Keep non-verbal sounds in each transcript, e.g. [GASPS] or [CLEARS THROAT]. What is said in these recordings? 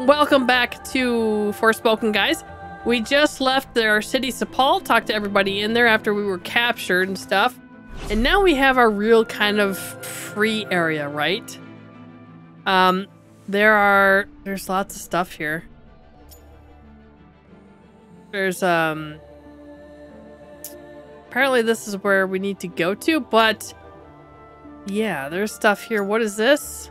welcome back to Forspoken, guys. We just left our city Cipal, talked to everybody in there after we were captured and stuff. And now we have our real kind of free area, right? Um, there are, there's lots of stuff here. There's, um, apparently this is where we need to go to, but yeah, there's stuff here. What is this?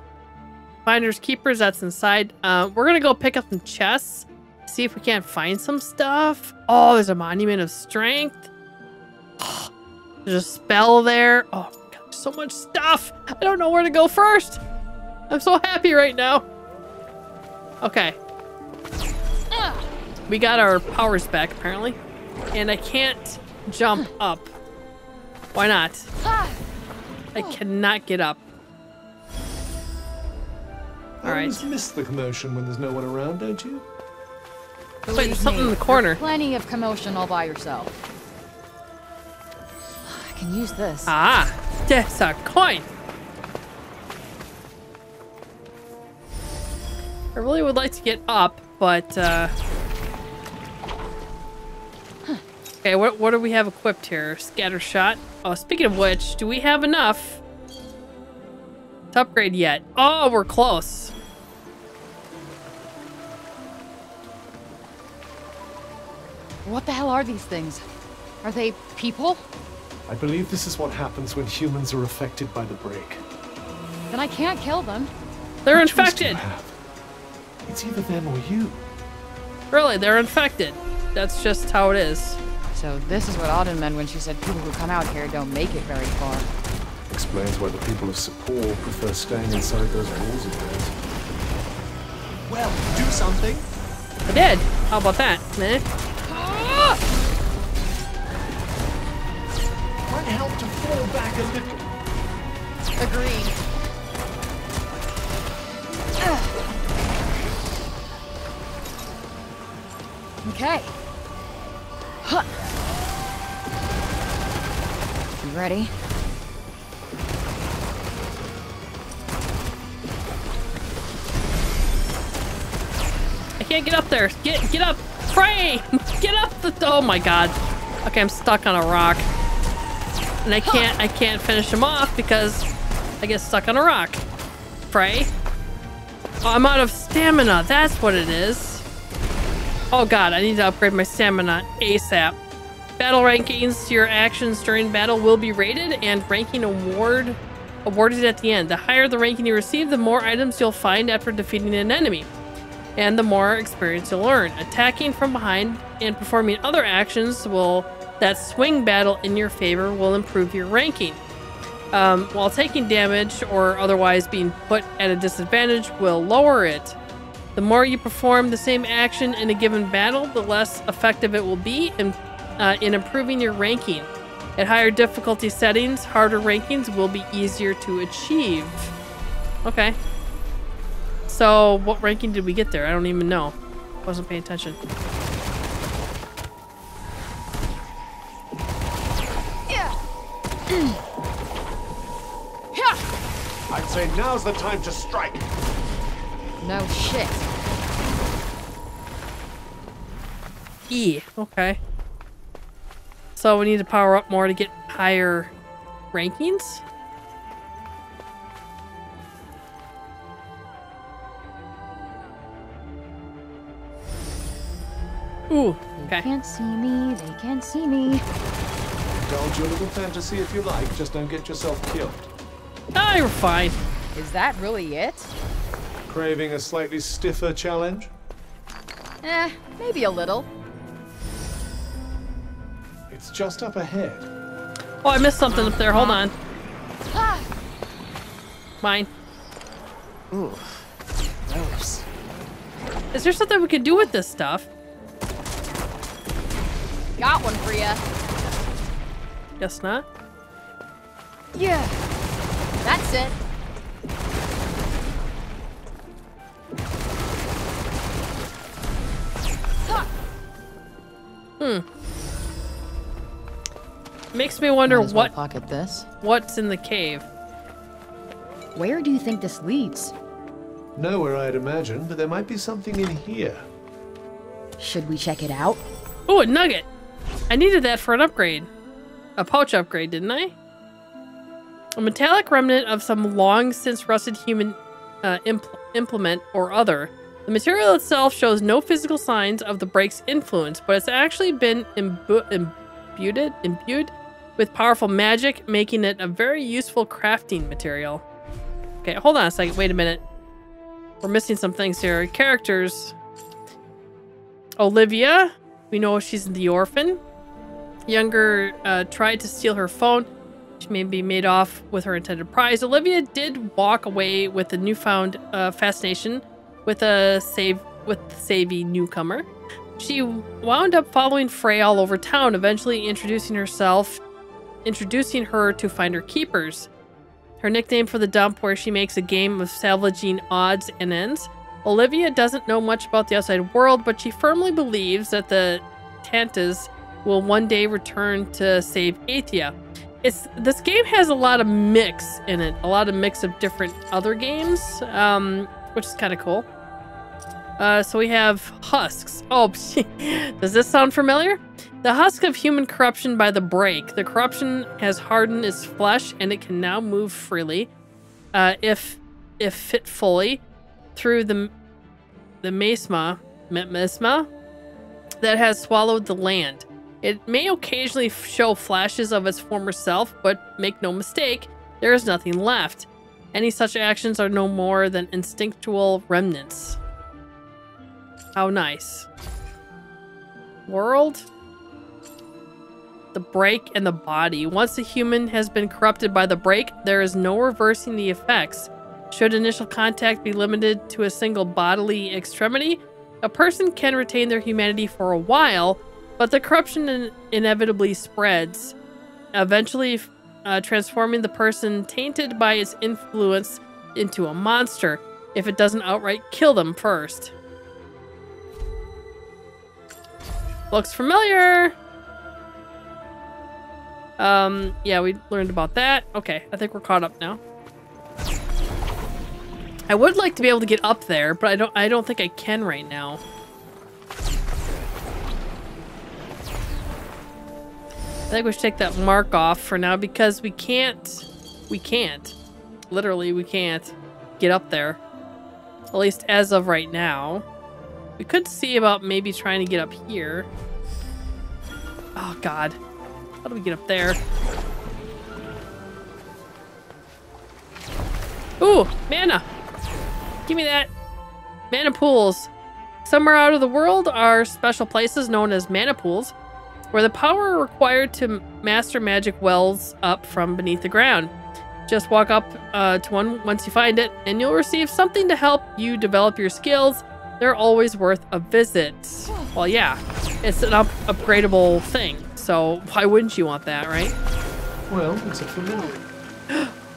Finders Keepers, that's inside. Uh, we're gonna go pick up some chests, see if we can't find some stuff. Oh, there's a Monument of Strength. [GASPS] there's a spell there. Oh, God, so much stuff. I don't know where to go first. I'm so happy right now. Okay. We got our powers back, apparently. And I can't jump up. Why not? I cannot get up. I always miss the commotion when there's no one around, don't you? Wait, there's something in the corner. Plenty of commotion all by yourself. I can use this. Ah, that's a coin. I really would like to get up, but uh Okay, what what do we have equipped here? Scatter shot. Oh, speaking of which, do we have enough to upgrade yet? Oh, we're close. What the hell are these things? Are they people? I believe this is what happens when humans are affected by the break. Then I can't kill them. They're What choice do you infected. It's either them or you. Really, they're infected. That's just how it is. So this is what Auden meant when she said people who come out here don't make it very far. Explains why the people of Cipal prefer staying inside those walls of theirs. Well, do something. I did. How about that? Eh? Might help to fall back a little. Agreed. [SIGHS] Okay. Huh. You ready? I can't get up there. Get get up. Pray. [LAUGHS] Get up the [LAUGHS] Oh my god. Okay, I'm stuck on a rock. And I can't I can't finish him off because I get stuck on a rock. Frey. Oh, I'm out of stamina. That's what it is. Oh god, I need to upgrade my stamina ASAP. Battle rankings, your actions during battle will be rated and ranking award awarded at the end. The higher the ranking you receive, the more items you'll find after defeating an enemy and the more experience you'll earn. Attacking from behind and performing other actions will that swing battle in your favor will improve your ranking. Um, while taking damage or otherwise being put at a disadvantage will lower it. The more you perform the same action in a given battle, the less effective it will be in, uh, in improving your ranking. At higher difficulty settings, harder rankings will be easier to achieve. Okay. So, what ranking did we get there? I don't even know. Wasn't paying attention. I'd say now's the time to strike. No shit. E. Okay. So we need to power up more to get higher rankings? Ooh, They can't see me, they can't see me. Indulge your little fantasy if you like, just don't get yourself killed. Ah, you're fine. Is that really it? Craving a slightly stiffer challenge? Eh, maybe a little. It's just up ahead. Oh, I missed something up there. Hold on. Ah! Mine. Ooh. Gross. Is there something we can do with this stuff? Got one for ya. Guess not. Yeah. That's it. Hmm. Makes me wonder well what pocket this. what's in the cave. Where do you think this leads? Nowhere I'd imagine, but there might be something in here. Should we check it out? Oh, a nugget. I needed that for an upgrade. A pouch upgrade, didn't I? A metallic remnant of some long since rusted human uh, impl implement or other. The material itself shows no physical signs of the break's influence, but it's actually been imbu imbued, imbued with powerful magic, making it a very useful crafting material. Okay, hold on a second. Wait a minute. We're missing some things here. Characters. Olivia. We know she's the orphan. Younger uh, tried to steal her phone. She may be made off with her intended prize. Olivia did walk away with a newfound uh, fascination with a save with savvy newcomer. She wound up following Frey all over town, eventually introducing herself, introducing her to Finders Keepers. Her nickname for the dump, where she makes a game of salvaging odds and ends. Olivia doesn't know much about the outside world, but she firmly believes that the Tantas will one day return to save Athia. It's this game has a lot of mix in it, a lot of mix of different other games, um, which is kind of cool. Uh, so we have husks. Oh, [LAUGHS] does this sound familiar? The husk of human corruption by the break. The corruption has hardened its flesh, and it can now move freely, uh, if if fit fully, through the the miasma, miasma that has swallowed the land. It may occasionally show flashes of its former self, but make no mistake, there is nothing left. Any such actions are no more than instinctual remnants. How nice. World? The break and the body. Once a human has been corrupted by the break, there is no reversing the effects. Should initial contact be limited to a single bodily extremity, a person can retain their humanity for a while, but the corruption in inevitably spreads, eventually uh, transforming the person tainted by its influence into a monster if it doesn't outright kill them first. Looks familiar! Um, yeah, we learned about that. Okay, I think we're caught up now. I would like to be able to get up there, but I don't I don't think I can right now. Think we should take that mark off for now because we can't, we can't, literally we can't get up there. At least as of right now. We could see about maybe trying to get up here. Oh god. How do we get up there? Ooh, mana. Give me that. Mana pools. Somewhere out of the world are special places known as mana pools where the power required to master magic wells up from beneath the ground. Just walk up uh, to one once you find it, and you'll receive something to help you develop your skills. They're always worth a visit. Well, yeah, it's an up upgradable thing, so why wouldn't you want that, right? Well, except for now.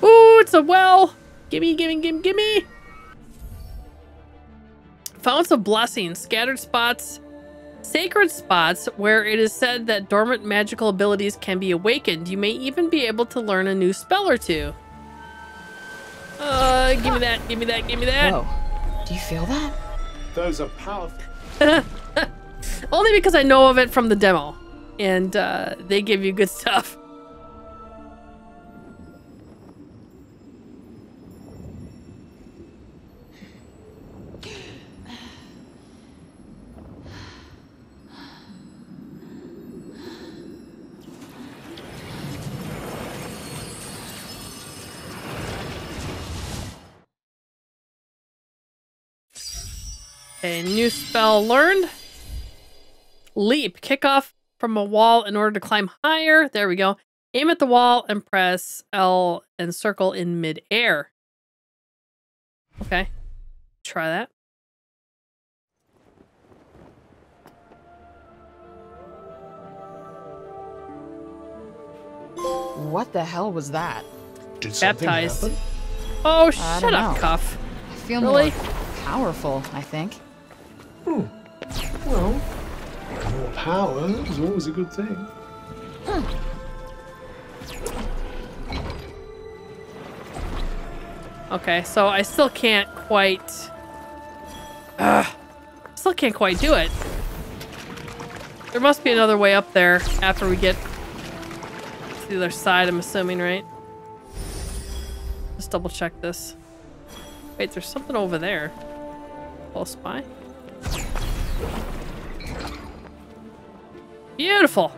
Ooh, it's a well! Gimme, gimme, gimme, gimme! Fountains of Blessings, scattered spots Sacred spots where it is said that dormant magical abilities can be awakened. You may even be able to learn a new spell or two. Uh, give me that, give me that, give me that. Whoa. Do you feel that? Those are powerful. [LAUGHS] Only because I know of it from the demo. And uh, they give you good stuff. Okay, new spell learned. Leap. Kick off from a wall in order to climb higher. There we go. Aim at the wall and press L and circle in midair. Okay. Try that. What the hell was that? Did something Baptized. happen? Oh, I shut up, know. Cuff. I feel Really? more powerful, I think. Hmm. Well, more power is always a good thing. Okay, so I still can't quite Ugh. Still can't quite do it. There must be another way up there after we get to the other side, I'm assuming, right? Let's double check this. Wait, there's something over there. Close by. Beautiful.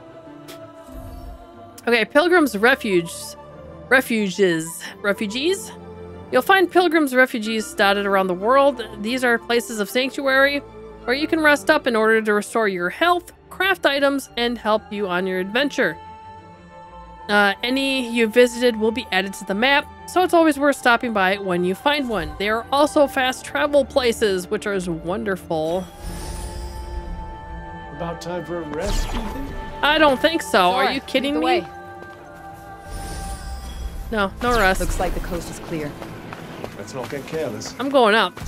Okay, Pilgrim's Refuge. Refuges. Refugees? You'll find pilgrims refugees dotted around the world. These are places of sanctuary where you can rest up in order to restore your health, craft items, and help you on your adventure. Uh, any you visited will be added to the map, so it's always worth stopping by when you find one. They are also fast travel places, which is wonderful. About time for a rest, you think? I don't think so. Are you kidding me? way. No, no rest. Looks like the coast is clear. Let's not get careless. I'm going up.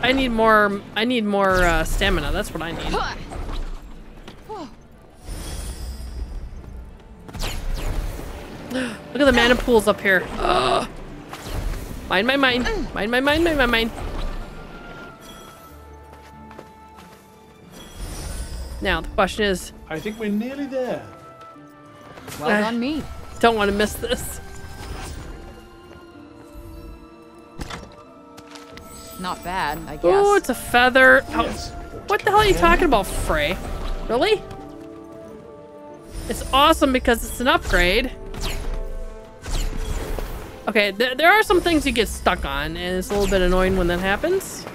I need more. I need more uh, stamina. That's what I need. Look at the mana pools up here. Ugh. Mind my mind. Mind my mind. Mind my mind. Now the question is, I think we're nearly there. Well Uh, done, me. don't want to miss this. Not bad, I guess. Oh, it's a feather. Oh, Yes. What the hell are you talking about, Frey? Really? It's awesome because it's an upgrade. Okay, th there are some things you get stuck on, and it's a little bit annoying when that happens.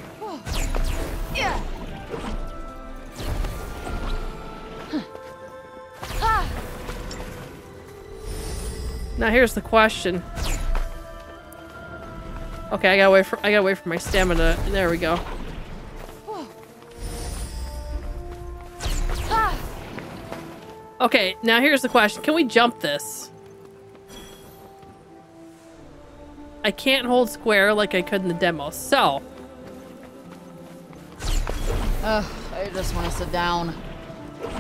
Now here's the question. Okay, I gotta wait for I gotta wait for my stamina. There we go. Okay, now here's the question. Can we jump this? I can't hold square like I could in the demo, so Ugh, I just want to sit down.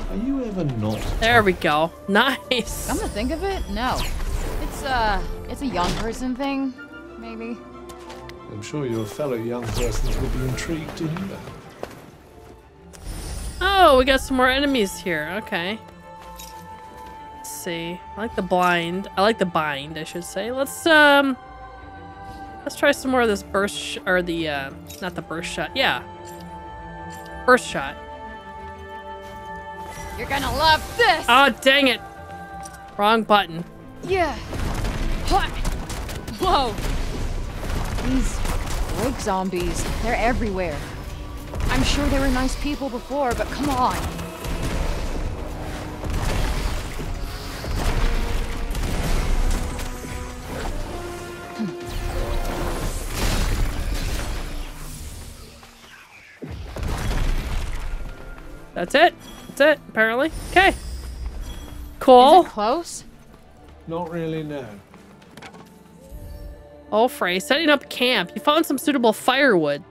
Are you ever not? there we go. [LAUGHS] Nice. Come to think of it, no. It's uh, it's a young person thing, maybe. I'm sure your fellow young persons would be intrigued to hear. Oh, we got some more enemies here. Okay. Let's see. I like the blind. I like the bind, I should say. Let's um let's try some more of this burst sh or the uh not the burst shot. Yeah. Burst shot. You're gonna love this. Oh, dang it. Wrong button. yeah. Hot. Whoa. These break zombies, they're everywhere. I'm sure they were nice people before, but come on. That's it. That's it, apparently. Okay. Is Cool. it close? Not really, no. Oh, Frey, setting up camp. You found some suitable firewood.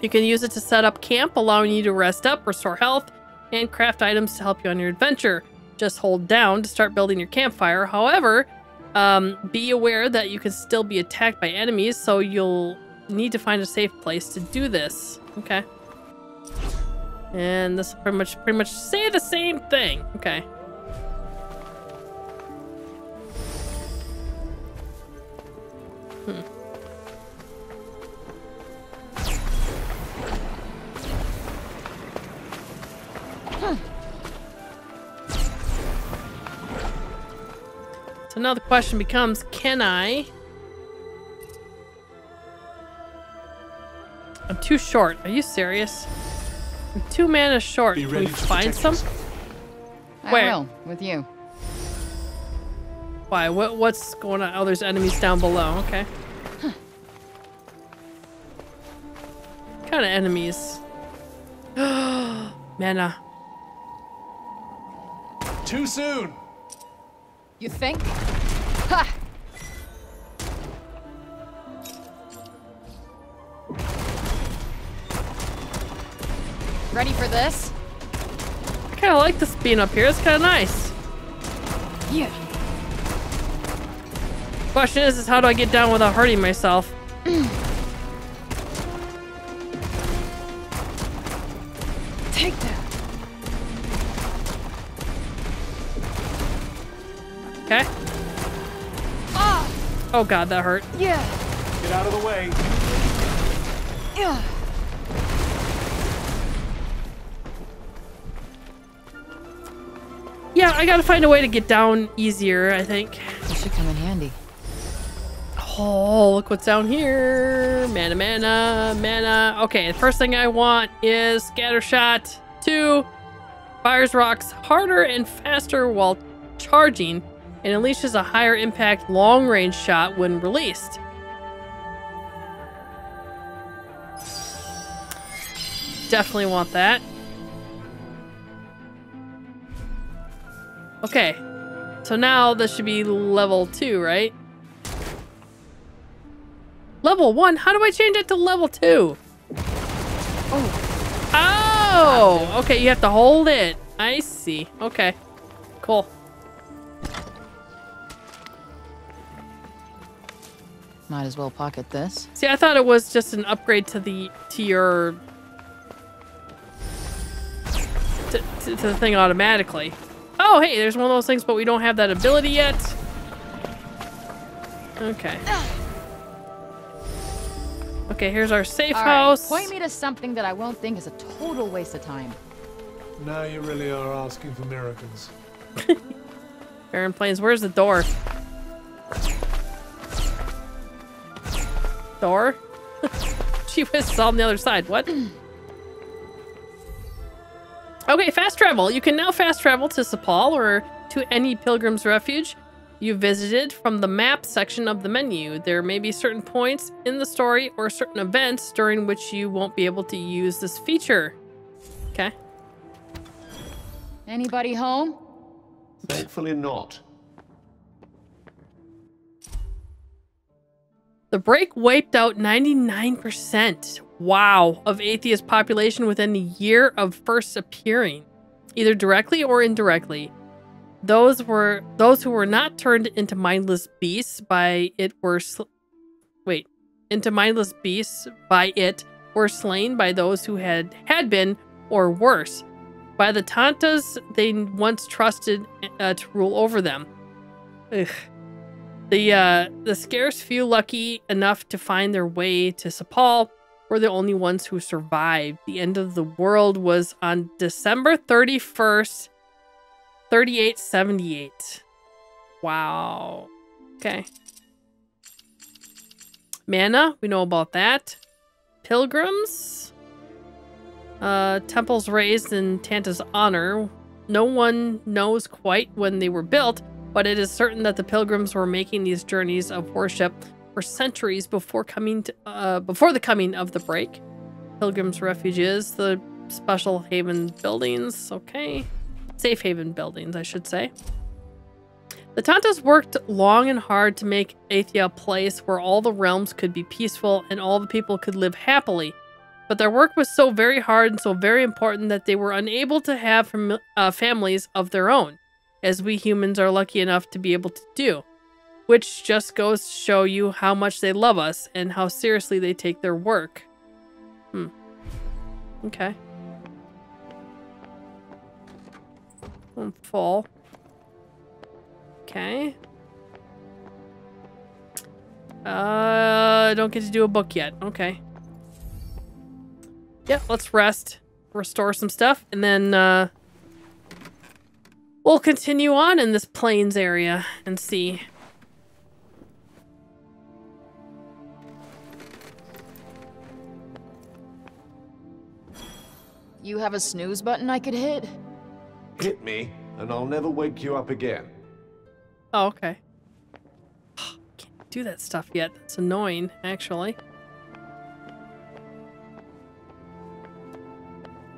You can use it to set up camp, allowing you to rest up, restore health, and craft items to help you on your adventure. Just hold down to start building your campfire. However, um, be aware that you can still be attacked by enemies, so you'll need to find a safe place to do this. Okay. And this will pretty much pretty much say the same thing. Okay. Hmm. So now the question becomes, can I... I'm too short. Are you serious? I'm two mana short. Be Can we find some? I Where? will, with you. Why? What? What's going on? Oh, there's enemies down below. Okay. kind of enemies? [GASPS] mana. Too soon. You think? Ha! Ready for this? I kind of like this being up here. It's kind of nice. Yeah. Question is, is how do I get down without hurting myself? [CLEARS THROAT] Take that. Okay. Ah! Oh god, that hurt. Yeah. Get out of the way. Yeah. Yeah, I gotta find a way to get down easier, I think. This should come in handy. Oh, look what's down here. Mana, mana, mana. Okay, the first thing I want is scatter shot. Two, fires rocks harder and faster while charging and unleashes a higher impact long range shot when released. Definitely want that. Okay, so now this should be level two, right? Level one? How do I change it to level two? Oh, Oh, okay, you have to hold it. I see. Okay, cool. might as well pocket this. See, I thought it was just an upgrade to the to your to, to, to the thing automatically. Oh, hey, there's one of those things, but we don't have that ability yet. Okay. Okay, here's our safe All right, house. point me to something that I won't think is a total waste of time. Now you really are asking for miracles. [LAUGHS] Barren Plains, where's the door? Door? [LAUGHS] she was on the other side. What? [CLEARS THROAT] okay, fast travel. You can now fast travel to Cipal or to any pilgrim's refuge you visited from the map section of the menu. There may be certain points in the story or certain events during which you won't be able to use this feature. Okay. Anybody home? Thankfully not. The break wiped out 99%, wow, of Athia's population within the year of first appearing, either directly or indirectly. Those were those who were not turned into mindless beasts by it were wait, into mindless beasts by it were slain by those who had had been or worse by the Tantas they once trusted uh, to rule over them. Ugh. The uh, the scarce few lucky enough to find their way to Cipal were the only ones who survived. The end of the world was on December 31st, 3878. Wow. Okay. Mana, we know about that. Pilgrims. Uh, temples raised in Tanta's honor. No one knows quite when they were built, but it is certain that the pilgrims were making these journeys of worship for centuries before coming to, uh, before the coming of the break. Pilgrims' refuges, the special haven buildings, okay. Safe haven buildings, I should say. The Tantas worked long and hard to make Athia a place where all the realms could be peaceful and all the people could live happily. But their work was so very hard and so very important that they were unable to have fam- uh, families of their own as we humans are lucky enough to be able to do. Which just goes to show you how much they love us and how seriously they take their work. Hmm. Okay. I'm full. Okay. Uh, I don't get to do a book yet. Okay. Yeah, let's rest, restore some stuff, and then, uh, We'll continue on in this plains area and see. You have a snooze button I could hit? Hit me, and I'll never wake you up again. Oh, okay. [SIGHS] Can't do that stuff yet. That's annoying, actually.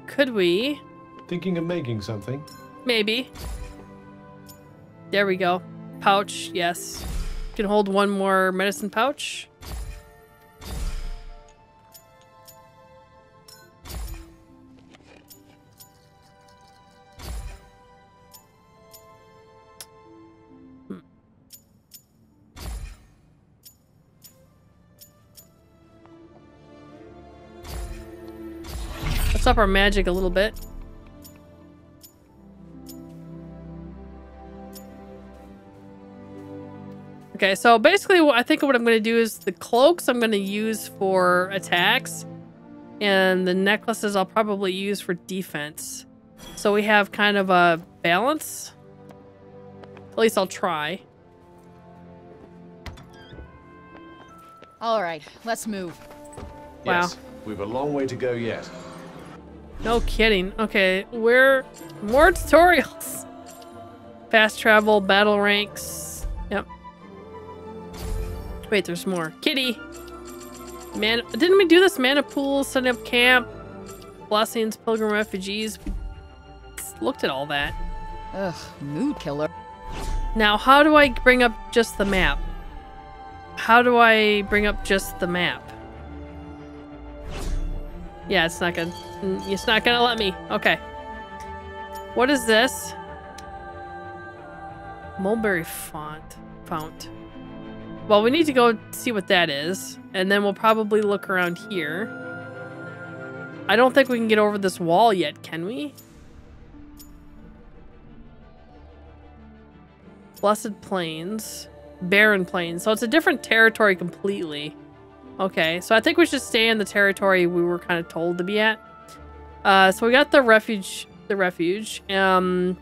Could we? Thinking of making something? Maybe. There we go. Pouch, yes. Can hold one more medicine pouch. Up our magic a little bit. Okay, so basically what I think what I'm going to do is the cloaks I'm going to use for attacks and the necklaces I'll probably use for defense. So we have kind of a balance. At least I'll try. All right, let's move. Wow. Yes, we've a long way to go yet. No kidding. Okay, we're more tutorials. Fast travel, battle ranks. Yep. Wait, there's more. Kitty. Man, didn't we do this? Mana pool, setting up camp, blessings, pilgrim refugees. We looked at all that. Ugh, mood killer. Now, how do I bring up just the map? How do I bring up just the map? Yeah, it's not gonna. Mm, It's not gonna let me. Okay. What is this? Mulberry font. Font. Well, we need to go see what that is, and then we'll probably look around here. I don't think we can get over this wall yet, can we? Blessed Plains. Barren Plains. So it's a different territory completely. Okay, so I think we should stay in the territory we were kind of told to be at. Uh, so we got the refuge. The refuge. Um,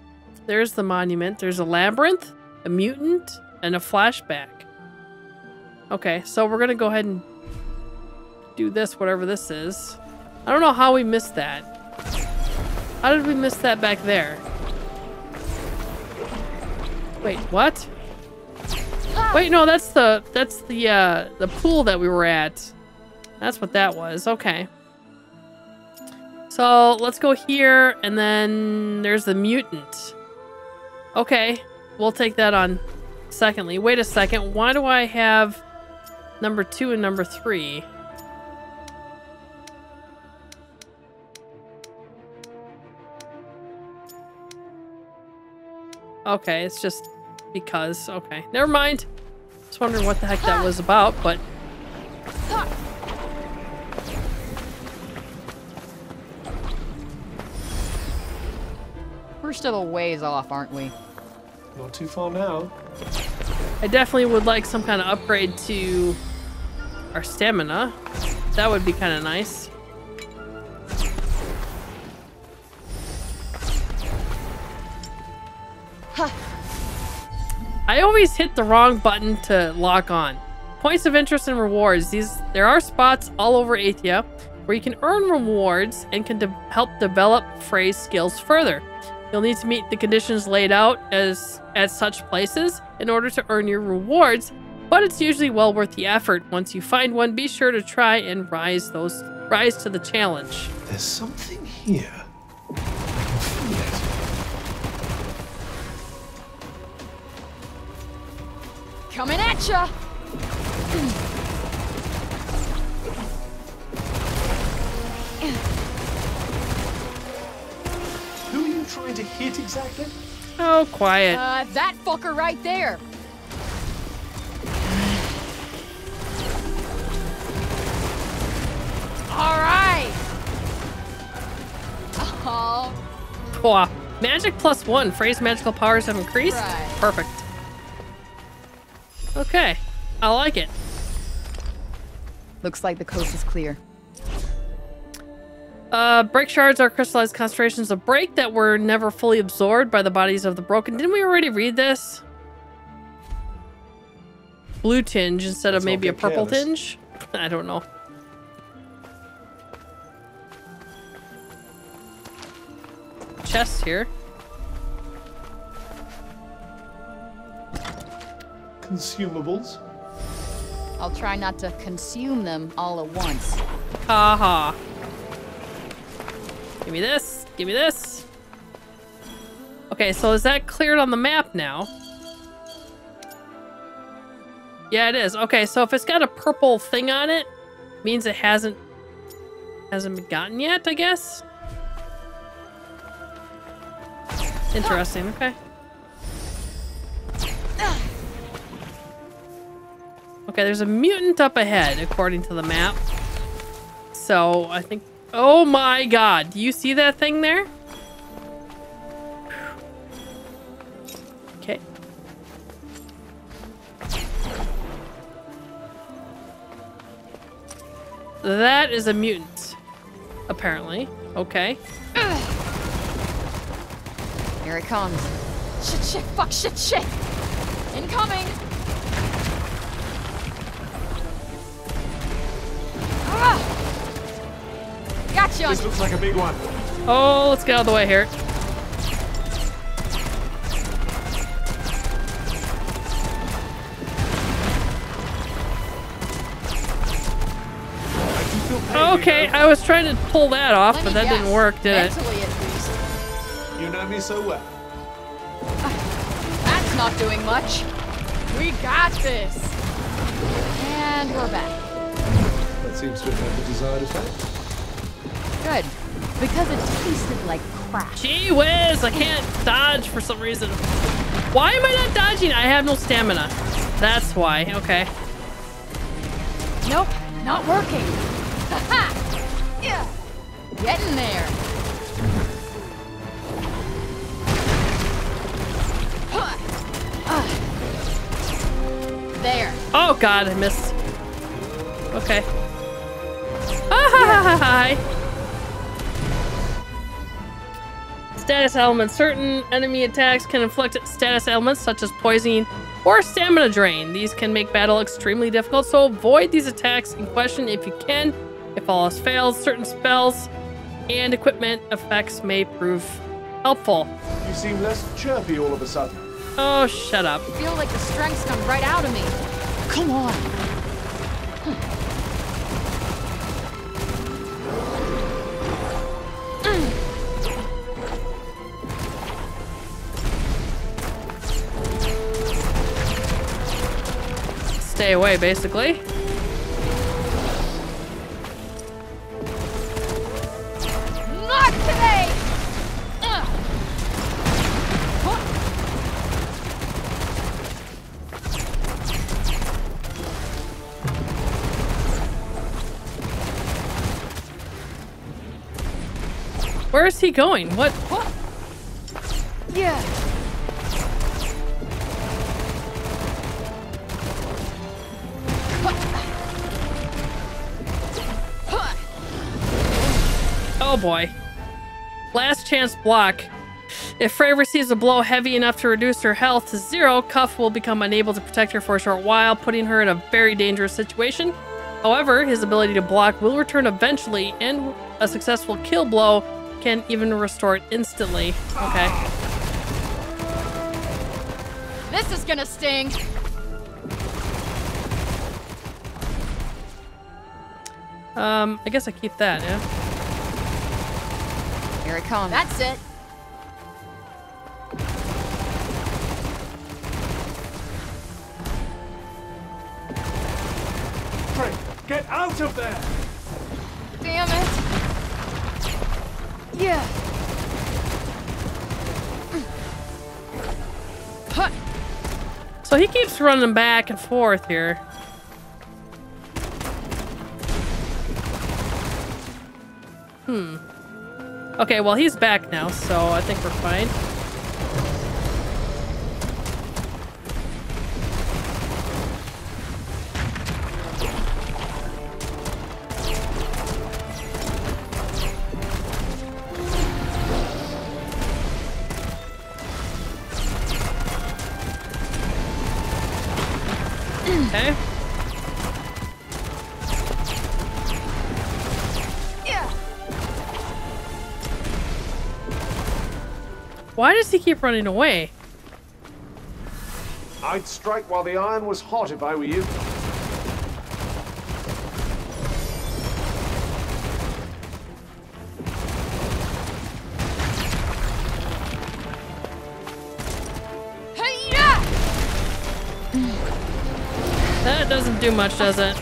there's the monument. There's a labyrinth, a mutant, and a flashback. Okay, so we're gonna go ahead and do this, whatever this is. I don't know how we missed that. How did we miss that back there? Wait, what? Wait, no, that's the that's the uh the pool that we were at. That's what that was. Okay. So let's go here, and then there's the mutant. Okay, we'll take that on. Secondly, wait a second. Why do I have number two and number three? Okay, it's just because. Okay, never mind. Just wondering what the heck that was about, but We're still a ways off, aren't we? Not too far now. I definitely would like some kind of upgrade to our stamina. That would be kind of nice. I always hit the wrong button to lock on. Points of interest and rewards. These there are spots all over Athia where you can earn rewards and can de help develop Frey's skills further. You'll need to meet the conditions laid out as at such places in order to earn your rewards, but it's usually well worth the effort. Once you find one, be sure to try and rise those rise to the challenge. There's something here. I can feel it. Coming at ya! [CLEARS THROAT] trying to hit exactly? Oh, quiet. Uh, that fucker right there. All right. Oh, Cool. Magic plus one. Frey's magical powers have increased. Right. Perfect. Okay. I like it. looks like the coast is clear. Uh, break shards are crystallized concentrations of break that were never fully absorbed by the bodies of the broken. Didn't we already read this? Blue tinge instead of Let's not maybe a purple careless. tinge? [LAUGHS] I don't know. Chest here. Consumables. I'll try not to consume them all at once. Haha. Give me this. Give me this. Okay, so is that cleared on the map now? Yeah, it is. Okay, so if it's got a purple thing on it, means it hasn't hasn't been gotten yet, I guess. Interesting. Okay. Okay, there's a mutant up ahead, according to the map. So, I think... Oh my god. Do you see that thing there? Okay. That is a mutant. Apparently. Okay. Here it comes. Shit, shit, fuck, shit, shit! Incoming! Ah! Gotcha! This looks like a big one. Oh, let's get out of the way here. I do feel pain, Okay, I was trying to pull that off, Let but me that didn't work, did it? Mentally, at least. you know me so well. Ah, that's not doing much. We got this. And we're back. That seems to have had the desired effect. Good. Because it tasted like crap. Gee whiz, I can't dodge for some reason. Why am I not dodging? I have no stamina. That's why. Okay. Nope, not working. [LAUGHS] Ha yeah. Get in there. There. Oh god, I missed. Okay. Ah, ha, ha, ha, hi. Status elements. Certain enemy attacks can inflict status elements such as poisoning or stamina drain. These can make battle extremely difficult, so avoid these attacks in question if you can. If all else fails, certain spells and equipment effects may prove helpful. You seem less chirpy all of a sudden. Oh, shut up. I feel like the strength's come right out of me. Come on. Stay away, basically. Not today! Where is he going? What? Boy. Last chance block. If Frey receives a blow heavy enough to reduce her health to zero, Cuff will become unable to protect her for a short while, putting her in a very dangerous situation. However, his ability to block will return eventually, and a successful kill blow can even restore it instantly. Okay. This is gonna sting. Um, I guess I keep that, yeah? Here it comes. That's it. Frank, get out of there! Damn it. Yeah. Huh. So he keeps running back and forth here. Okay, well, he's back now, so I think we're fine. Keep running away? I'd strike while the iron was hot if I were you. Hey. That doesn't do much, does it?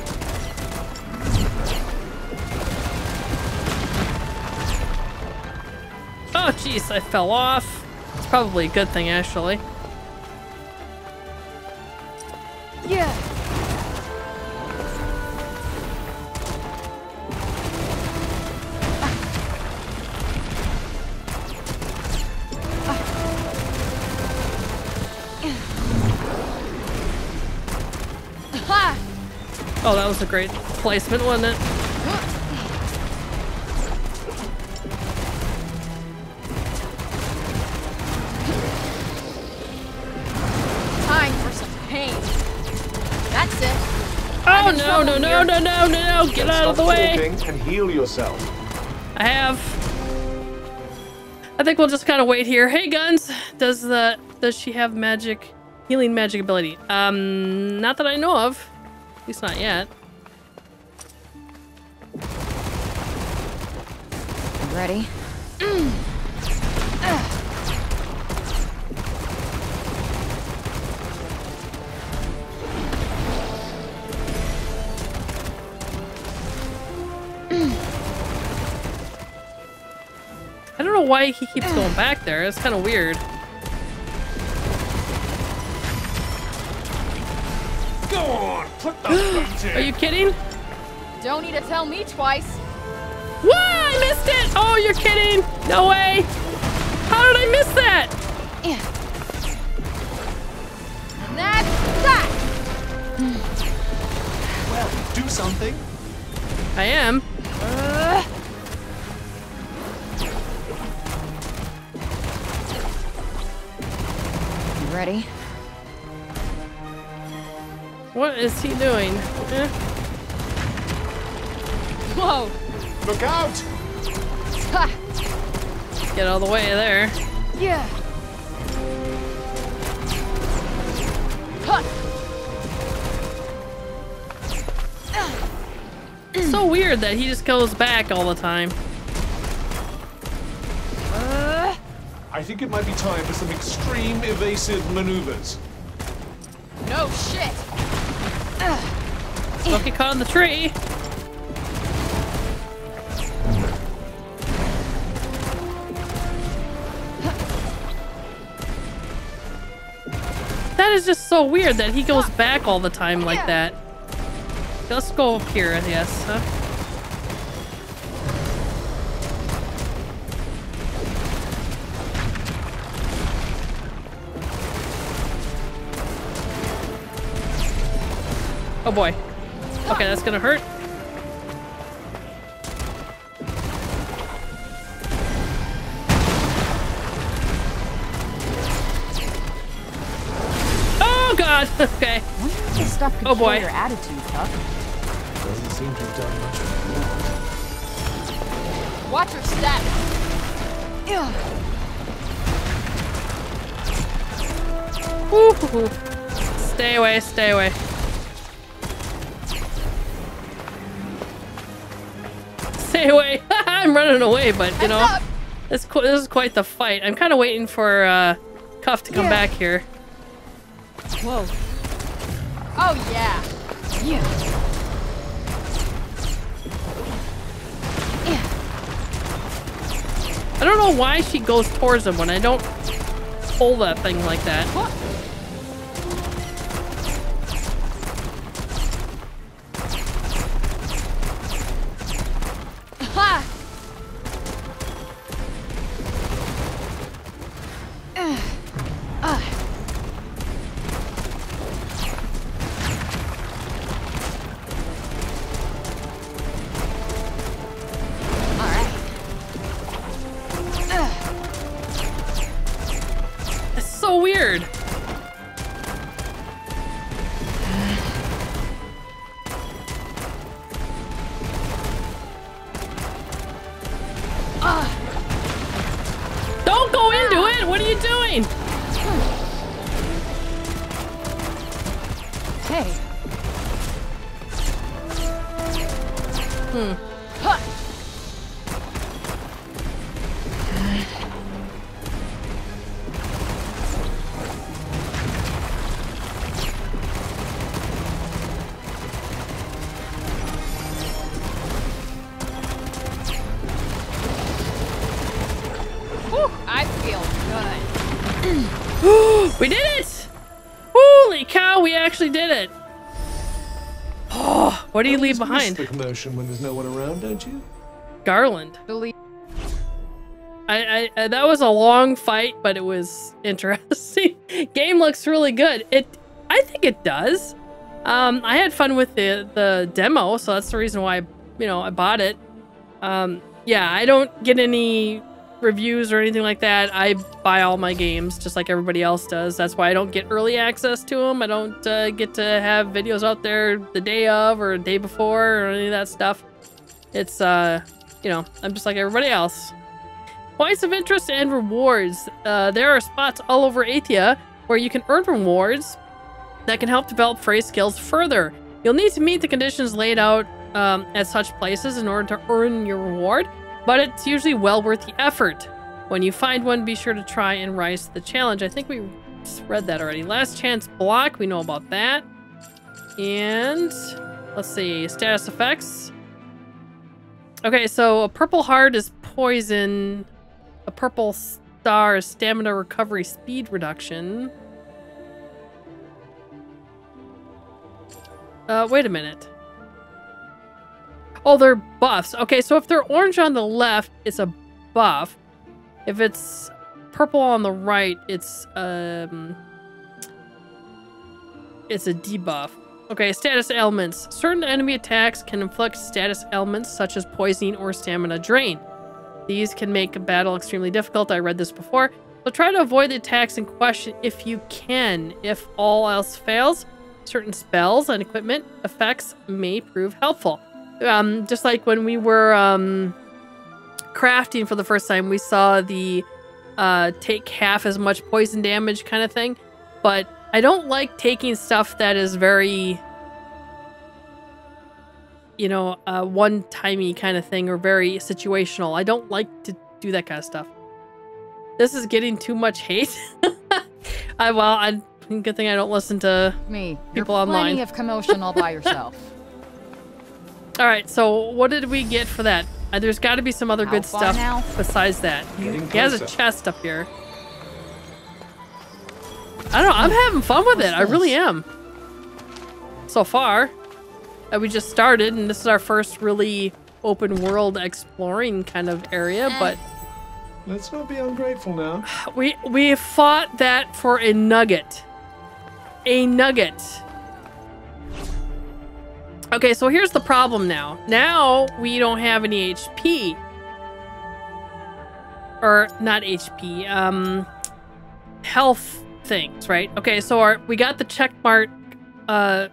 Oh, jeez, I fell off. It's probably a good thing, actually. Yeah. Oh, that was a great placement, wasn't it? No no no no no no no! Get out of the stop way! talking and heal yourself. I have. I think we'll just kind of wait here. Hey, guns. Does the does she have magic, healing magic ability? Um, not that I know of. At least not yet. Ready? Why he keeps going back there. It's kind of weird. Go on, put the [GASPS] in. Are you kidding? Don't need to tell me twice. What? I missed it! Oh, you're kidding! No way! How did I miss that? Yeah. And that's that. Well, do something. I am. Uh, ready? What is he doing? Eh, Whoa. Look out! Ha. get out of the way there. Yeah. Ha. So weird that he just goes back all the time. I think it might be time for some extreme evasive maneuvers. no shit. Don't get caught in the tree. That is just so weird that he goes back all the time like that. Let's go up here, yes. Huh? Oh boy. Okay, that's gonna hurt. Oh god! [LAUGHS] Okay. This stuff Oh, boy. your attitude, Huck. Doesn't seem to have done much. Watch your step. Yeah. Woo-hoo-hoo. Stay away, stay away. [LAUGHS] Stay away! [LAUGHS] I'm running away, but you know, this, this is quite the fight. I'm kind of waiting for uh, Cuff to come Yeah. back here. Whoa. Oh yeah. Yeah. Yeah. I don't know why she goes towards him when I don't pull that thing like that. What? What do you leave behind? the commotion when there's no one around, don't you? Garland. Believe I, I, that was a long fight, but it was interesting. [LAUGHS] Game looks really good. It, I think it does. Um, I had fun with the the demo, so that's the reason why I you know, I bought it. Um, yeah, I don't get any reviews or anything like that. I buy all my games just like everybody else does. That's why I don't get early access to them. I don't uh, get to have videos out there the day of or day before or any of that stuff. It's, uh, you know, I'm just like everybody else. Points of interest and rewards. Uh, there are spots all over Athia where you can earn rewards that can help develop Frey skills further. You'll need to meet the conditions laid out um, at such places in order to earn your reward, but it's usually well worth the effort. When you find one, be sure to try and rise to the challenge. I think we read that already. Last chance block, we know about that. And let's see, status effects. Okay, so a purple heart is poison. A purple star is stamina recovery speed reduction. Uh, wait a minute. Oh, they're buffs. Okay, so if they're orange on the left, it's a buff. If it's purple on the right, it's um it's a debuff. Okay, status ailments. Certain enemy attacks can inflict status ailments such as poisoning or stamina drain. These can make a battle extremely difficult. I read this before. So try to avoid the attacks in question if you can. If all else fails, certain spells and equipment effects may prove helpful. Um, just like when we were um, crafting for the first time, we saw the uh, take half as much poison damage kind of thing. But I don't like taking stuff that is very, you know, uh, one-timey kind of thing or very situational. I don't like to do that kind of stuff. This is getting too much hate. [LAUGHS] I well, I good thing I don't listen to Me. People You're online. Plenty of commotion all by yourself. [LAUGHS] All right, so what did we get for that? Uh, there's got to be some other How good stuff now? besides that. Getting He has a chest up here. I don't know. I'm having fun with it. I really am. So far, uh, we just started, and this is our first really open world exploring kind of area. But Let's not be ungrateful now. we we fought that for a nugget. A nugget. Okay, so here's the problem now. Now we don't have any HP. Or not HP, um health things, right? Okay, so our we got the check mark uh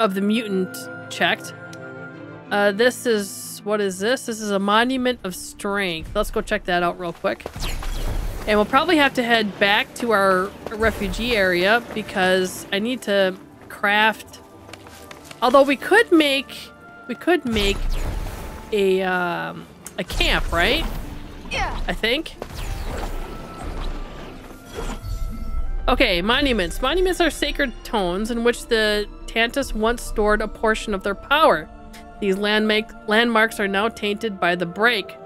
of the mutant checked. Uh this is what is this? This is a monument of strength. Let's go check that out real quick. And we'll probably have to head back to our refugee area because I need to craft. Although we could make, we could make a um, a camp, right? yeah. I think. Okay, monuments. Monuments are sacred tones in which the Tantas once stored a portion of their power. These landmark landmarks are now tainted by the break,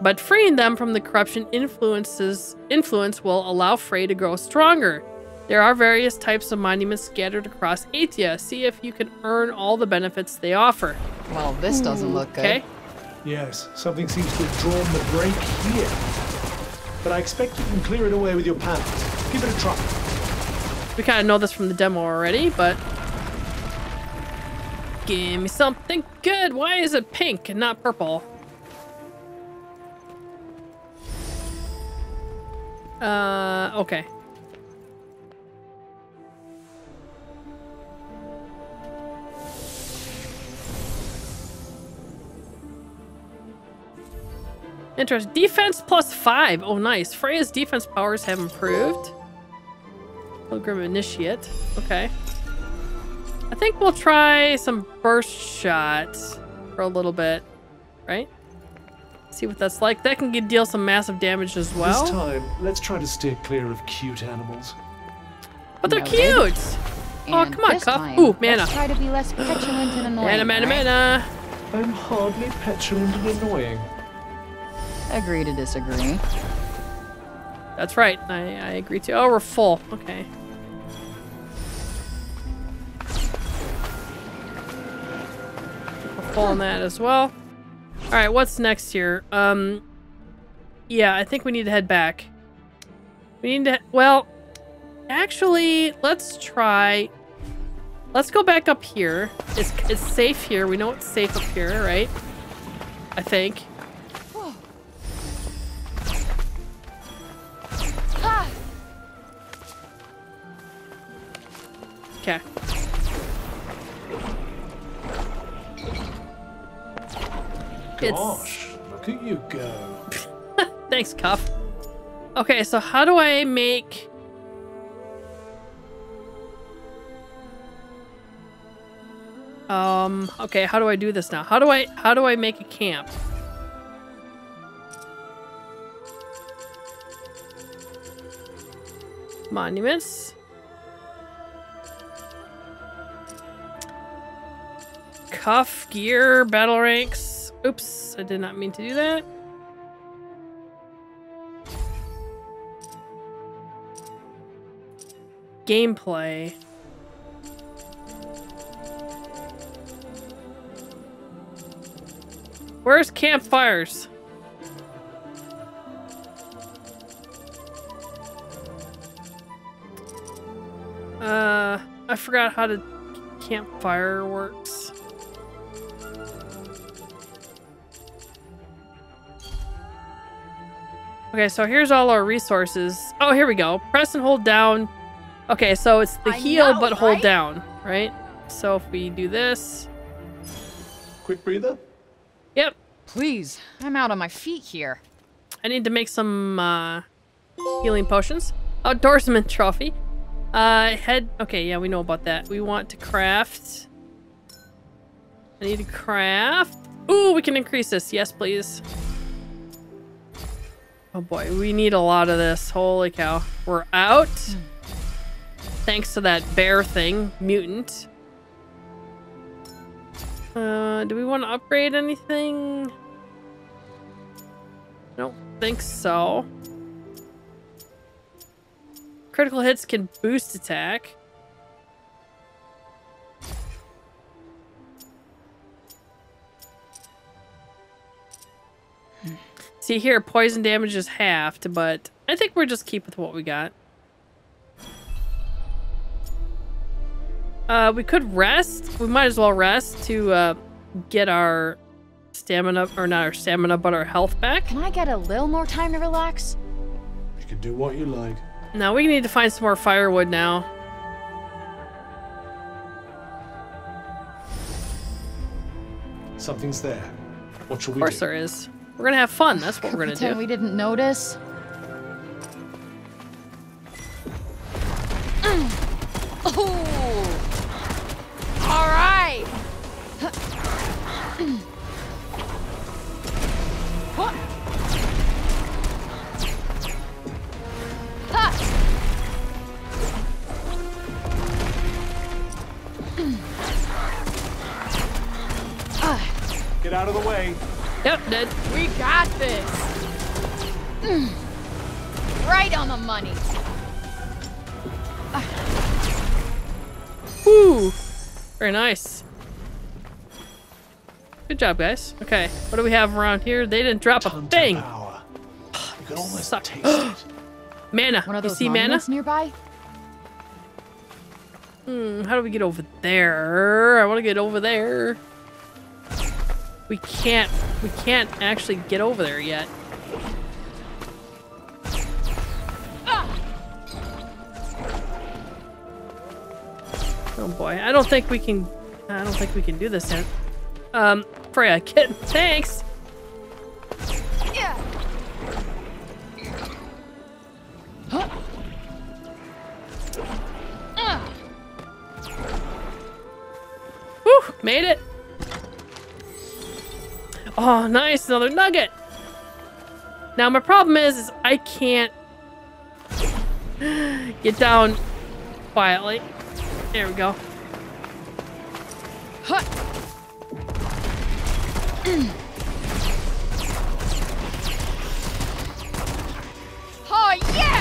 but freeing them from the corruption influences influence will allow Frey to grow stronger. There are various types of monuments scattered across Athia. See if you can earn all the benefits they offer. Well, this doesn't look good. Okay? Yes, something seems to have drawn the break here. But I expect you can clear it away with your panels. Give it a try. We kind of know this from the demo already, but... Give me something good! Why is it pink and not purple? Uh, okay. Interest. Defense plus five. Oh, nice. Freya's defense powers have improved. Pilgrim Initiate. Okay. I think we'll try some burst shots for a little bit, right? See what that's like. That can get- deal some massive damage as well. This time, let's try to steer clear of cute animals. but they're Noted. cute! Oh, come on, this Cuff. time, Ooh, mana. Let's try to be less petulant and annoying. Mana, mana, right? mana. I'm hardly petulant and annoying. Agree to disagree. That's right. I, I agree too. Oh, we're full. Okay. We're full on that as well. All right, what's next here? Um, yeah, I think we need to head back. We need to. Well, actually, let's try. Let's go back up here. It's it's safe here. We know it's safe up here, right? I think. Okay. It's- Gosh, look at you go. [LAUGHS] Thanks, Cuff. Okay, so how do I make... Um, okay, how do I do this now? How do I how do I make a camp? Monuments. Cuff, gear, battle ranks. Oops, I did not mean to do that. Gameplay. Where's campfires? Uh, I forgot how to campfire works. Okay, so here's all our resources. Oh, here we go. Press and hold down. Okay, so it's the I heal know, but hold right? down, right? So if we do this, Quick breather. yep. Please, I'm out on my feet here. I need to make some uh, healing potions. Outdoorsman trophy. Uh, head. Okay, yeah, we know about that. We want to craft. I need to craft. Ooh, we can increase this. Yes, please. Oh boy, we need a lot of this. Holy cow. We're out. Thanks to that bear thing, mutant. Uh, do we want to upgrade anything? I don't think so. Critical hits can boost attack. See here, poison damage is halved, but I think we're just keep with what we got. Uh, we could rest. We might as well rest to uh, get our stamina, or not our stamina, but our health back. Can I get a little more time to relax? You can do what you like. Now we need to find some more firewood now. Something's there. What shall Of we course do? there is. We're gonna have fun. That's what we're gonna [LAUGHS] pretend do. we didn't notice. Oh! All right. [CLEARS THROAT] What? Ha! Get out of the way. Yep, dead. We got this. Mm. Right on the money. Woo! Very nice. Good job, guys. Okay, what do we have around here? They didn't drop a Ton thing. power. You can almost Suck. taste [GASPS] it. Mana. One of you see mana? monuments nearby? Hmm, how do we get over there? I want to get over there. We can't. We can't actually get over there yet. Oh boy, I don't think we can. I don't think we can do this yet. Um, Freya, [LAUGHS] get thanks. Yeah. Huh? Uh, made it. Oh, nice, another nugget. Now my problem is, is I can't [GASPS] get down quietly. There we go. huh. [CLEARS THROAT] Oh yeah!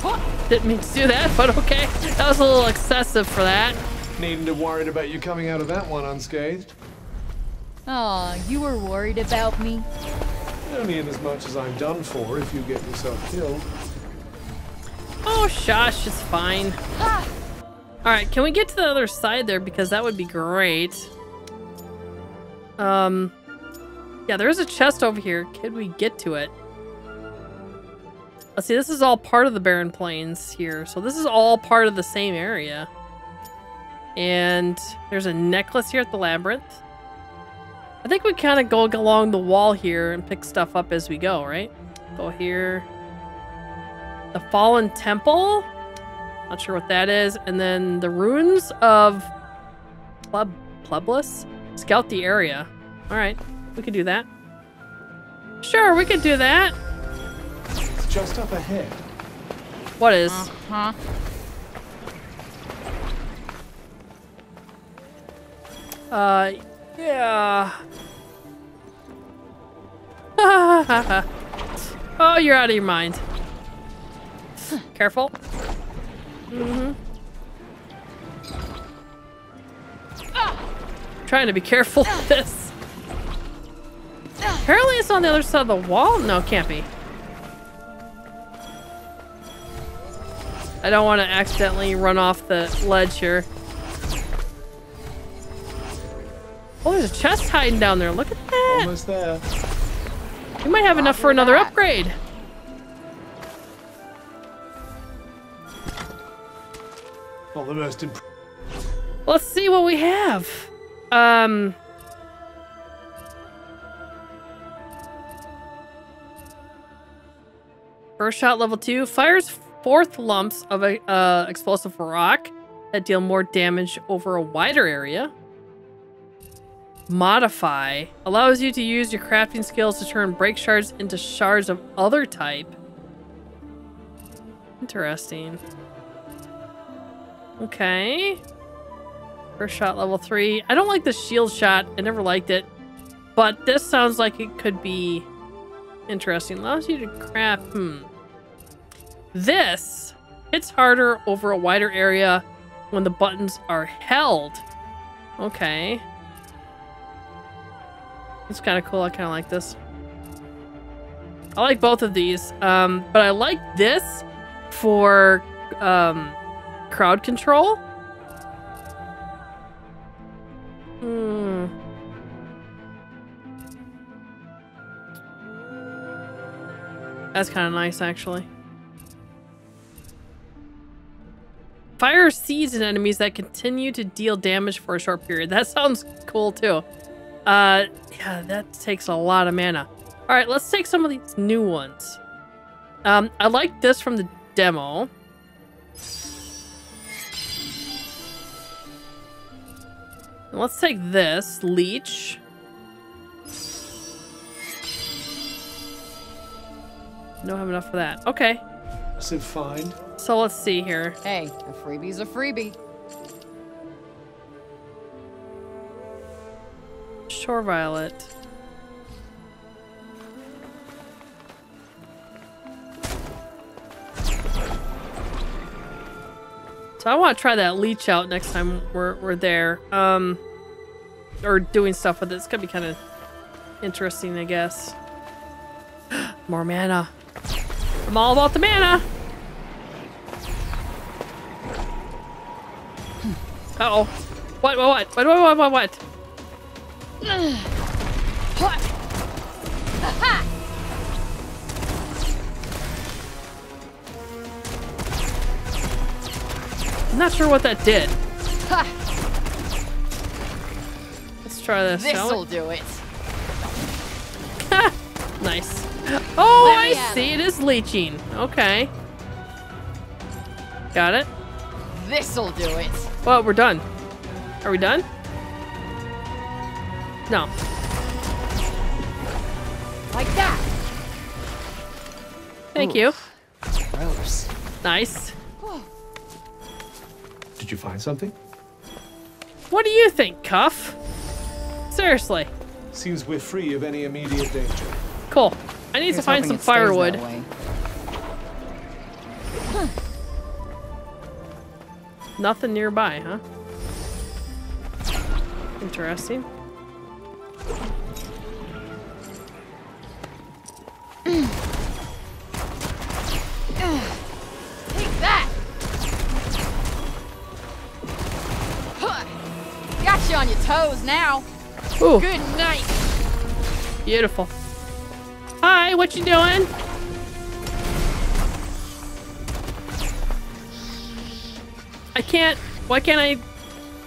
Huh? Didn't mean to do that, but okay. That was a little excessive for that. Needn't have worried about you coming out of that one unscathed. Aw, you were worried about me? Only in as much as I'm done for if you get yourself killed. Oh, shush, it's fine. Ha! All right, can we get to the other side there because that would be great. Um, Yeah, there is a chest over here. Can we get to it? Let's see, this is all part of the Barren Plains here. So this is all part of the same area. And there's a necklace here at the Labyrinth. I think we kind of go along the wall here and pick stuff up as we go, right? Go here. The Fallen Temple. Not sure what that is. And then the ruins of Pleb Pleblus? Scout the area. All right, we can do that. Sure, we could do that. Just up ahead. What is? Huh? Uh, yeah. [LAUGHS] oh, you're out of your mind. Careful. Mm-hmm. Trying to be careful with this. Apparently it's on the other side of the wall. No, it can't be. I don't want to accidentally run off the ledge here. Oh, there's a chest hiding down there. Look at that. Almost there. We might have enough for another that. upgrade. Not the most imp- Let's see what we have. Um. Burst shot level two fires fourth lumps of a uh, explosive rock that deal more damage over a wider area. Modify allows you to use your crafting skills to turn break shards into shards of other type. Interesting. Okay. Burst shot level three. I don't like the shield shot. I never liked it. But this sounds like it could be interesting. Allows you to craft. Hmm. This hits harder over a wider area when the buttons are held. Okay. It's kind of cool. I kind of like this. I like both of these. Um, but I like this for um, crowd control. Hmm. That's kind of nice, actually. Fire seeds enemies that continue to deal damage for a short period. That sounds cool, too. Uh, yeah, that takes a lot of mana. All right, let's take some of these new ones. Um, I like this from the demo. Let's take this, Leech. Don't have enough for that. Okay, I said find. so let's see here. Hey, a freebie's a freebie. Shore Violet. So I want to try that leech out next time we're, we're there. Um, or doing stuff with it. It's going to be kind of interesting, I guess. [GASPS] More mana. I'm all about the mana. Uh-oh. What, what, what, what, what, what, what? What? I'm not sure what that did. Ha! Let's try this, This'll do it. Nice. Oh, I see. It is leeching. Okay. Got it. This'll do it. Well, we're done. Are we done? No. Like that. Thank you. Gross. Nice. Did you find something? What do you think, Cuff? Seriously. Seems we're free of any immediate danger. Cool. I need to find some it stays that firewood. way. Nothing nearby, huh? Interesting. Ooh. Good night. Beautiful. Hi, what you doing? I can't. Why can't I?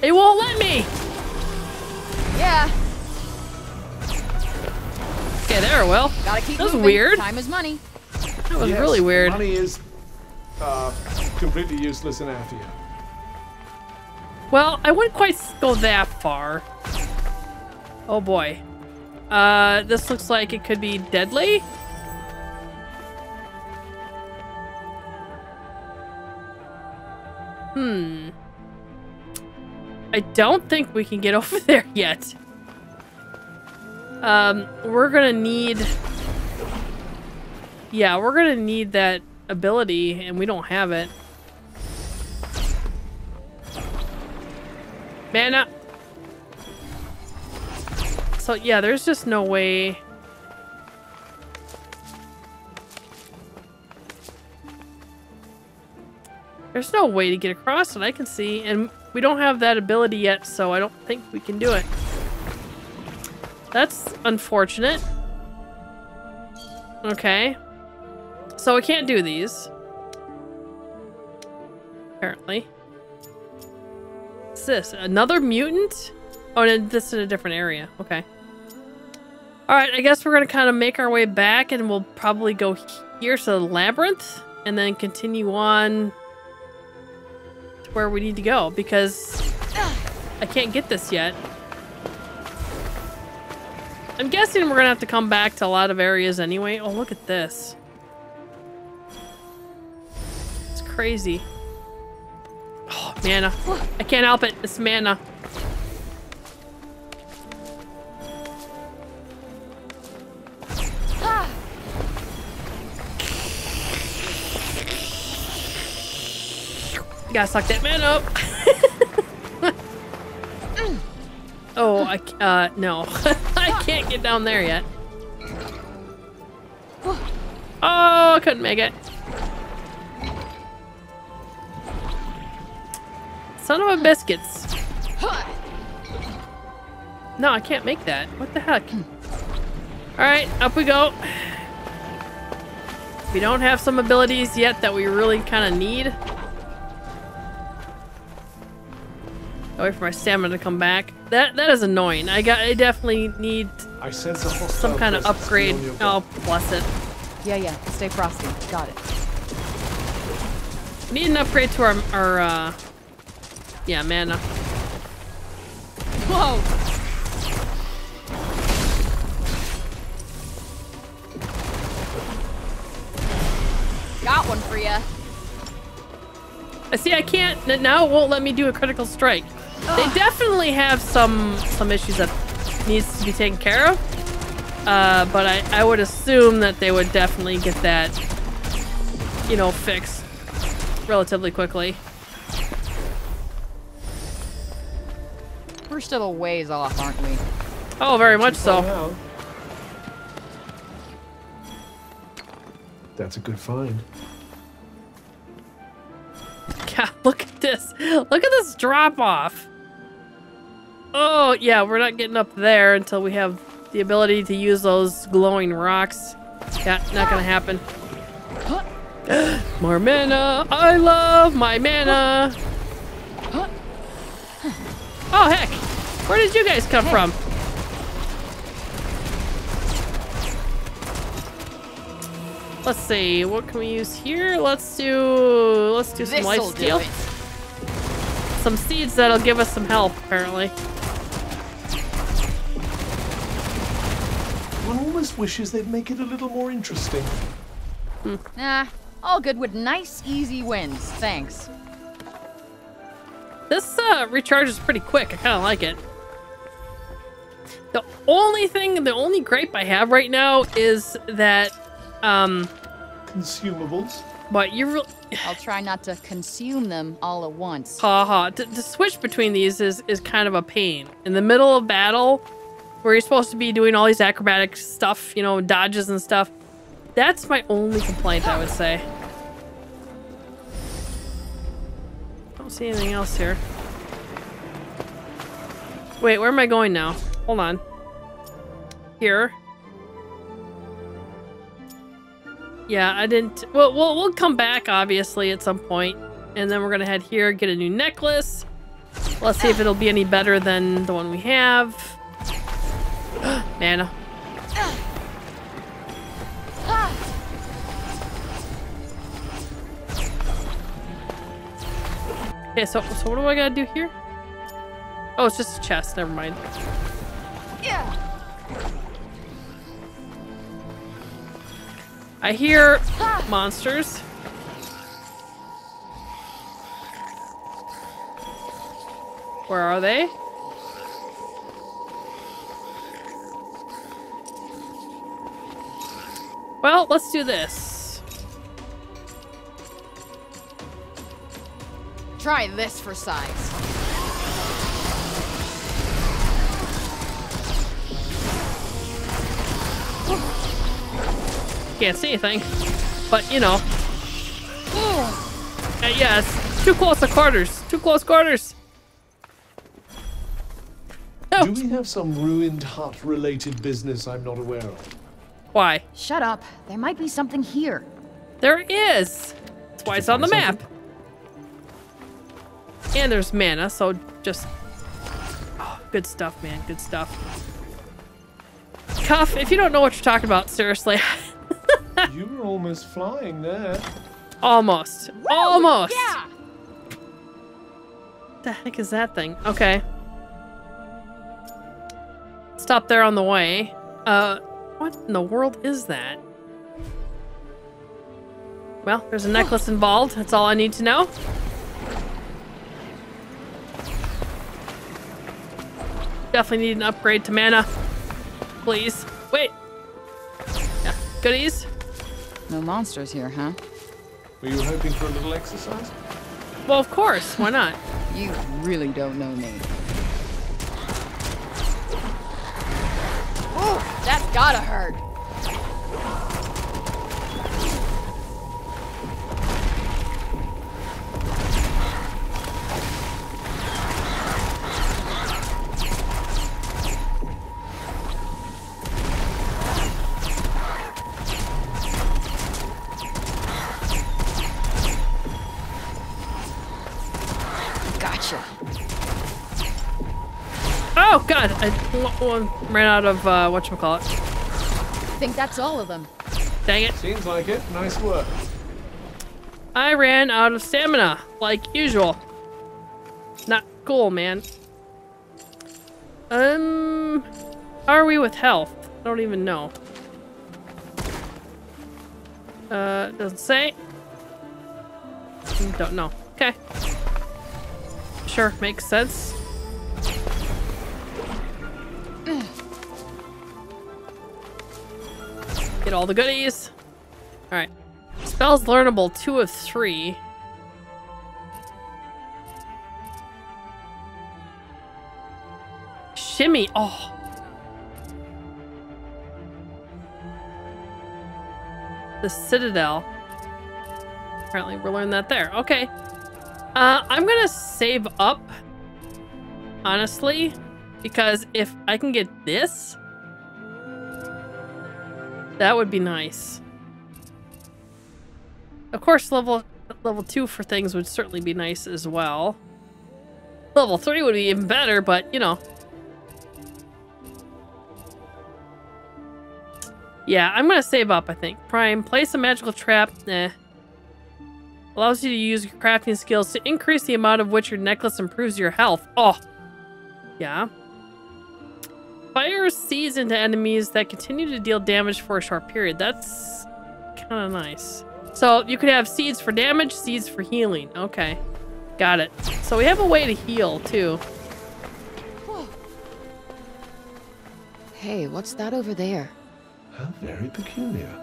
It won't let me. Yeah, Okay, there. Well, gotta keep That was moving. weird. Time is money. that was Yes, really weird. Money is uh, completely useless in Athia. Well, I wouldn't quite go that far. Oh boy. Uh, this looks like it could be deadly. Hmm. I don't think we can get [LAUGHS] over there yet. Um, we're gonna need... Yeah, we're gonna need that ability, and we don't have it. Mana. So yeah, there's just no way. There's no way to get across that I can see, and we don't have that ability yet, so I don't think we can do it. That's unfortunate. Okay. So I can't do these. Apparently. What's this? Another mutant? Oh, and this is a different area. Okay. Alright, I guess we're gonna kind of make our way back and we'll probably go here to the labyrinth and then continue on to where we need to go because I can't get this yet. I'm guessing we're gonna have to come back to a lot of areas anyway. Oh, look at this. It's crazy. Oh, mana. I can't help it. It's mana. Gotta suck that man up. [LAUGHS] oh, I uh no, [LAUGHS] I can't get down there yet. Oh, couldn't make it. Son of a biscuits. No, I can't make that. What the heck? All right, up we go. We don't have some abilities yet that we really kind of need. Wait for my stamina to come back. That that is annoying. I got. I definitely need I sense a some kind of upgrade. Oh, bless it. yeah, yeah. Stay frosty. Got it. Need an upgrade to our our. Uh, yeah, mana. Whoa. Got one for ya. I see. I can't now. It won't let me do a critical strike. They definitely have some some issues that needs to be taken care of. Uh, but I I would assume that they would definitely get that, you know, fixed relatively quickly. We're still a ways off, aren't we? Oh, very much so. That's a good find. God, [LAUGHS] look at this. Look at this drop off. Oh, yeah, we're not getting up there until we have the ability to use those glowing rocks. Yeah, not gonna happen. [GASPS] More mana. I love my mana. Oh, heck. Where did you guys come from? Let's see. What can we use here? Let's do. Let's do some life steal. Some seeds that'll give us some health, apparently. One almost wishes they'd make it a little more interesting. Nah, all good with nice, easy wins. Thanks. This uh, recharges pretty quick. I kind of like it. The only thing, the only gripe I have right now is that, um, Consumables. but you really, I'll try not to consume them all at once. ha ha, to, to switch between these is is kind of a pain. In the middle of battle, where you're supposed to be doing all these acrobatic stuff, you know, dodges and stuff. That's my only complaint, I would say. Don't see anything else here. Wait, where am I going now? Hold on. Here. Yeah, I didn't. Well, we'll we'll come back obviously at some point, and then we're gonna head here, get a new necklace. Let's see if it'll be any better than the one we have. [GASPS] Mana. Okay, so so what do I gotta do here? Oh, it's just a chest. Never mind. Yeah. I hear monsters. Where are they? Well, let's do this. Try this for size. Can't see anything. But, you know. Uh, yes. Too close to quarters. Too close quarters. No. Do we have some ruined hut related business I'm not aware of? Why? Shut up. There might be something here. There is. That's why it's on the find map. And there's mana, so just... Oh, good stuff, man. Good stuff. Cuff, if you don't know what you're talking about, seriously. [LAUGHS] you were almost flying there. Almost. Almost. Yeah. The heck is that thing? Okay. Stop there on the way. Uh, what in the world is that? Well, there's a necklace [LAUGHS] involved. That's all I need to know. Definitely need an upgrade to mana. Please. Wait. Yeah. Goodies? No monsters here, huh? Were you hoping for a little exercise? Well, of course. Why not? [LAUGHS] You really don't know me. Oh, that's gotta hurt. I w- w- ran out of, uh, whatchamacallit. Think that's all of them. Dang it. Seems like it. Nice work. I ran out of stamina, like usual. Not cool, man. Um, how are we with health? I don't even know. Uh, doesn't say. Don't know. Okay. Sure, makes sense. Get all the goodies. Alright. Spells learnable, two of three. Shimmy. Oh. The Citadel. Apparently we're learning that there. Okay. Uh, I'm gonna save up. Honestly. Because if I can get this, that would be nice. Of course, level level 2 for things would certainly be nice as well. Level 3 would be even better, but, you know. Yeah, I'm gonna save up, I think. Prime, place a magical trap. Nah. Allows you to use your crafting skills to increase the amount of which your necklace improves your health. Oh. Yeah. Fire seeds into enemies that continue to deal damage for a short period. That's kind of nice. So you could have seeds for damage, seeds for healing. Okay. Got it. So we have a way to heal too. Hey, what's that over there? How very peculiar.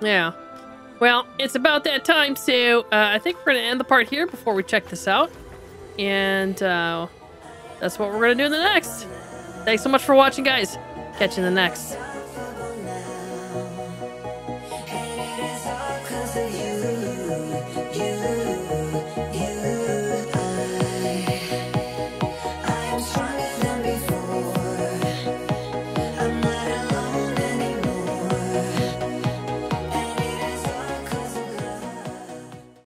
Yeah. Well, it's about that time, so uh, I think we're going to end the part here before we check this out. And uh, that's what we're going to do in the next. Thanks so much for watching, guys. Catch you in the next.